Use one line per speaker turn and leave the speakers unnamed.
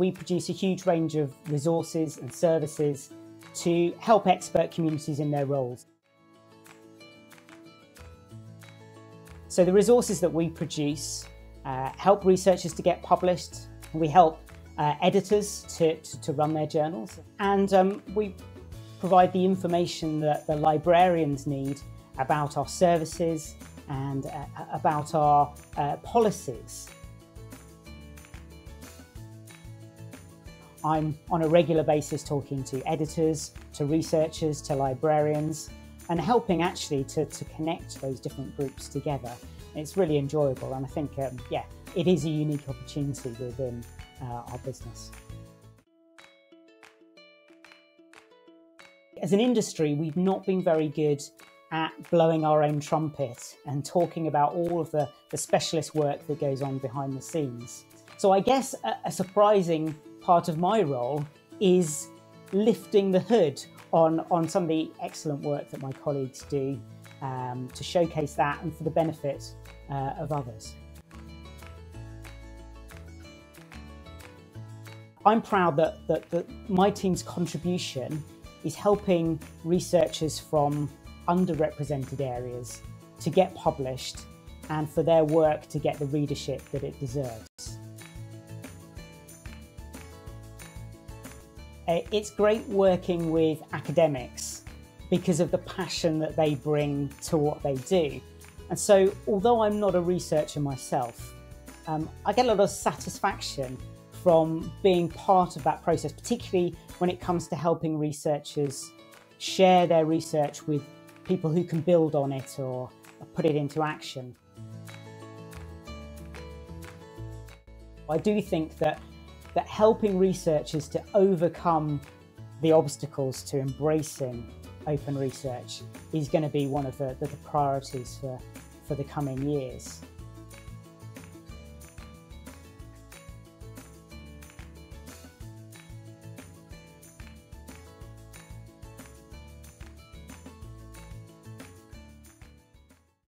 we produce a huge range of resources and services to help expert communities in their roles. So the resources that we produce uh, help researchers to get published. We help uh, editors to, to, to, run their journals. And um, we provide the information that the librarians need about our services and uh, about our uh, policies. I'm on a regular basis talking to editors, to researchers, to librarians, and helping actually to, to connect those different groups together. It's really enjoyable, and I think, um, yeah, it is a unique opportunity within uh, our business. As an industry, we've not been very good at blowing our own trumpet and talking about all of the, the specialist work that goes on behind the scenes. So I guess a, a surprising part of my role is lifting the hood on, on some of the excellent work that my colleagues do um, to showcase that and for the benefit uh, of others. I'm proud that, that, that my team's contribution is helping researchers from underrepresented areas to get published and for their work to get the readership that it deserves. It's great working with academics because of the passion that they bring to what they do. And so, although I'm not a researcher myself, um, I get a lot of satisfaction from being part of that process, particularly when it comes to helping researchers share their research with people who can build on it or put it into action. I do think that, that helping researchers to overcome the obstacles to embracing open research is going to be one of the, the, priorities for, for the coming years.